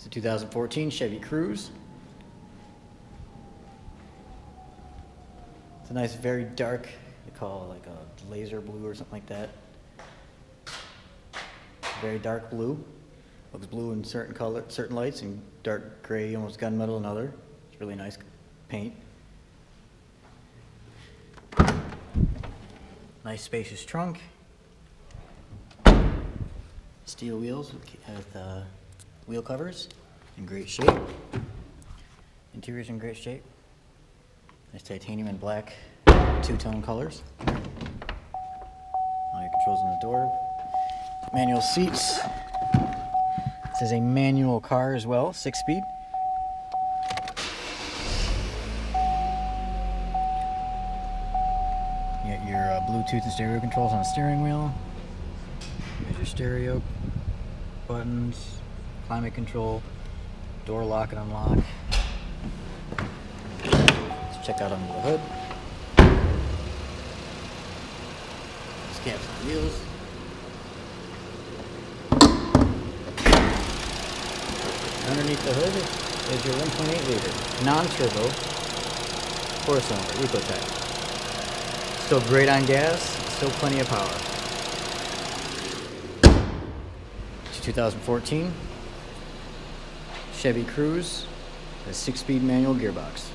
It's a 2014 Chevy Cruze. It's a nice, very dark, they call it like a laser blue or something like that. Very dark blue. Looks blue in certain color, certain lights, and dark gray, almost gunmetal in other. It's really nice paint. Nice spacious trunk. Steel wheels with, uh, wheel covers in great shape. Interior's in great shape. Nice titanium and black two-tone colors. All your controls on the door. Manual seats. This is a manual car as well, six-speed. You got your uh, Bluetooth and stereo controls on the steering wheel. There's your stereo buttons, climate control, door lock and unlock. Let's check out under the hood. Stamps on the wheels. Underneath the hood is your 1.8 liter non-turbo four-cylinder Ecotec. Still great on gas, still plenty of power. It's 2014 Chevy Cruze, a six-speed manual gearbox.